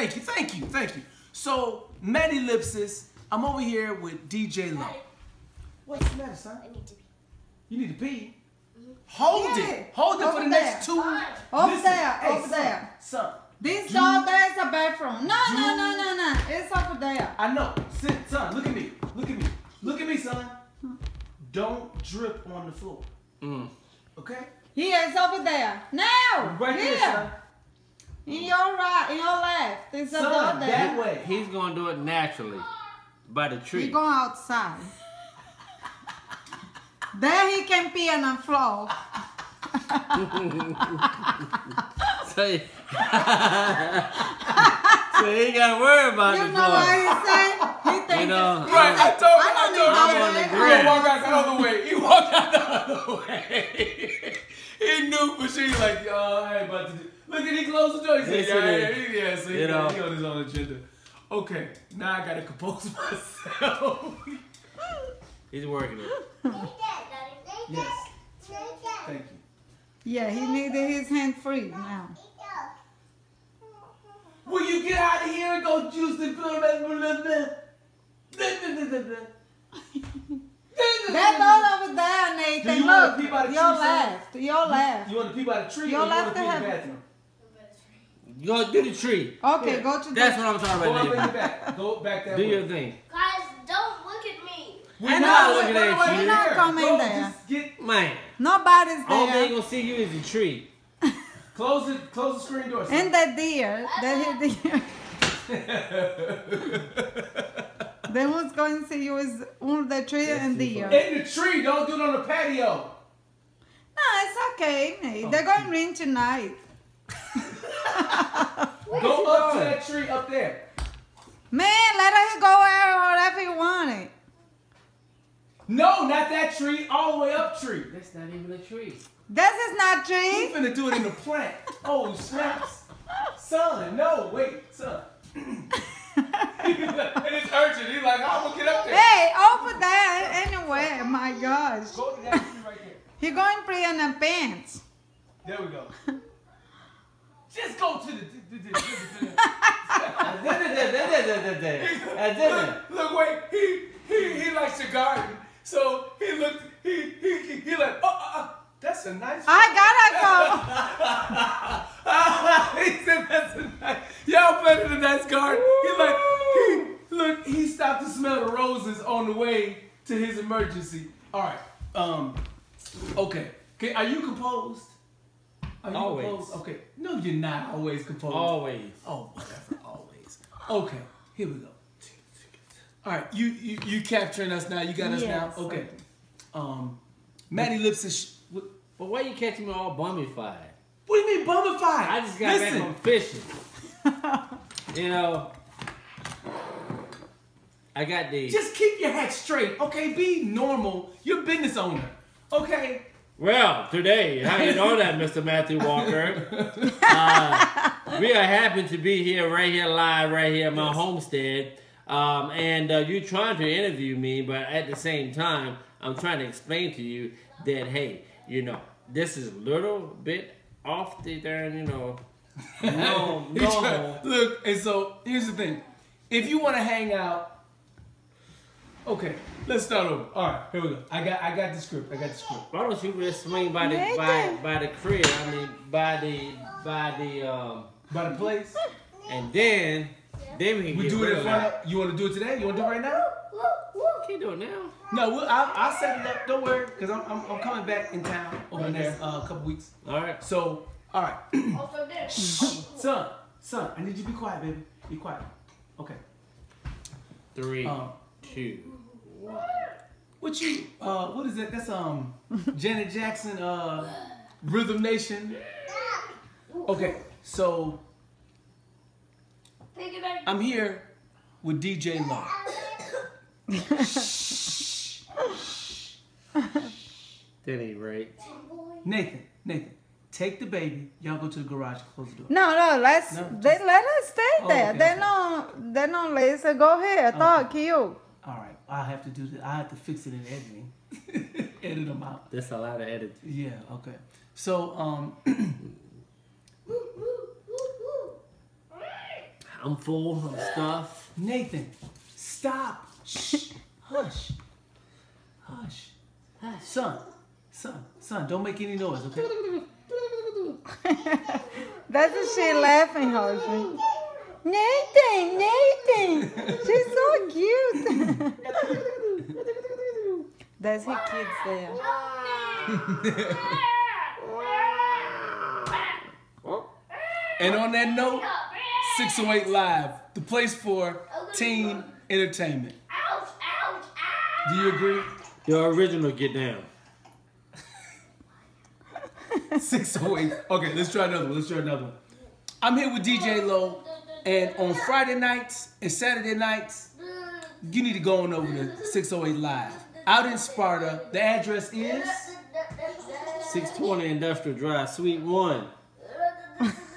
Thank you, thank you, thank you. So, Maddie Lipsis, I'm over here with DJ Low. What's the matter, son? I need to be. You need to pee. Hold Yeah. it. Hold it for Over the next there. two. Over Listen, there, hey, over son, there. Son, This Do- door, there's a bathroom. No, Do- no, no, no, no. It's over there. I know. Sit, son, look at me. Look at me. Look at me, son. Don't drip on the floor. Mm. Okay? Here, it's over there. Now, Right here. there, son. In your right, in your left. There's a Son, door there. that way. He's gonna do it naturally by the tree. You go outside. there he can pee on the floor. so, he- so he ain't gotta worry about You the know what floor. he say? He think You know, Right, I told I I, don't told need him. no on the bed. grid. He walked out the other way. He walked out the other way. he knew for sure. He like, oh, I ain't about to do. Look at he closed the door. He said, Yes, yeah, yeah, yeah, yeah. So he, You know. he on his own agenda. Okay, now I gotta compose myself. He's working it. yes, thank you. Yeah, he needed his hand free now. Will you get out of here and go juice the That door over there, Nathan. Do you wanna Look, peep out the your tree, son? left, your left. You want to peep out a tree Your or you want left to peep in the bathroom? Go do the tree. Okay, Yeah. go to the tree. That's what I'm talking Go up in about. the back. Go back that Do way. your thing. Guys, don't look at me. We're I'm not not looking looking at at you. you. We're not coming Go, there. Just get Man, Nobody's all they there. gonna see you is the tree. close it. Close the screen door. son. And the deer. That he deer. They was going to see you is on the tree That's and too deer. In the tree. Don't do it on the patio. No, it's okay. Nate. They're oh. going to rain tonight. Go up to that tree up there. Man, let her go wherever you want it. No, not that tree. All the way up tree. That's not even a tree. This is not He's tree. finna do it in the plant. Oh, snaps. Son, no, wait, son. and it's urgent. He's like, I'm gonna get up there. Hey, over there anyway. My gosh. Go to that tree right there. He going play in the pants. There we go. Just go to the. the- the- the- the- I didn't. Look, look, wait. He he he likes to garden, so he looked. He he he, he like. Oh, uh, uh, that's a nice. I gotta go. he said that's a nice. Y'all planted a nice garden. He like. He look. He stopped to smell the roses on the way to his emergency. All right. Um. Okay. Okay. Are you composed? Are you Always. composed? Okay. No, you're not always composed. Always. Oh, whatever. Always. Okay. Here we go. All right. You you you capturing us now? You got us Yes, now. Okay. Um, Maddie Lips is. Sh- what, But why you catching me all bummified? what do you mean bummified? I just got Listen, back from fishing. you know, I got these. Just keep your head straight, okay? Be normal. You're a business owner, okay? Well, today, how you know that, Mr. Matthew Walker? Uh, we are happy to be here, right here, live, right here at my homestead. Um, and uh, you're trying to interview me, but at the same time, I'm trying to explain to you that, hey, you know, this is a little bit off the turn, you know, no, no. Look, and so here's the thing: if you want to hang out, okay, let's start over. All right, here we go. I got I got the script. I got the script. Why don't you just swing by the by, by the crib? I mean, by the by the um, By the place. and then then we can We get do it in front of. You want to do it today? You want to do it right now? Can't do it now. No, we'll, I'll, I'll set it up. Don't worry, because I'm, I'm, I'm coming back in town over the next uh, couple weeks. All right. So, all right. Also there. son, son, I need you to be quiet, baby. Be quiet. Okay. Three, Um, two, one. What you, uh, what is that? That's, um, Janet Jackson, uh, Rhythm Nation. Okay, so Pick it up. I'm here with DJ Law. That ain't right. Nathan, Nathan, take the baby. Y'all go to the garage, close the door. No, no, let's No, they let us stay Oh, there. okay, they okay. don't they don't listen. Go ahead, talk you. All right, I have to do that. I have to fix it in editing. Edit them out. That's a lot of editing. Yeah, okay. So, um, I'm full of stuff. Nathan, stop. Shh. Hush. Hush. Son, son, son, don't make any noise, okay? That's the she laughing, Rosie. Nathan, Nathan, she's so cute. That's his kids there. Oh. And on that note, 608 Live, the place for teen entertainment. Ouch, ouch, ouch. Do you agree? Your original get down. 608. Okay, let's try another one. Let's try another one. I'm here with DJ Low, and on Friday nights and Saturday nights, you need to go on over to 608 Live. Out in Sparta, the address is 620 Industrial Drive, Suite 1.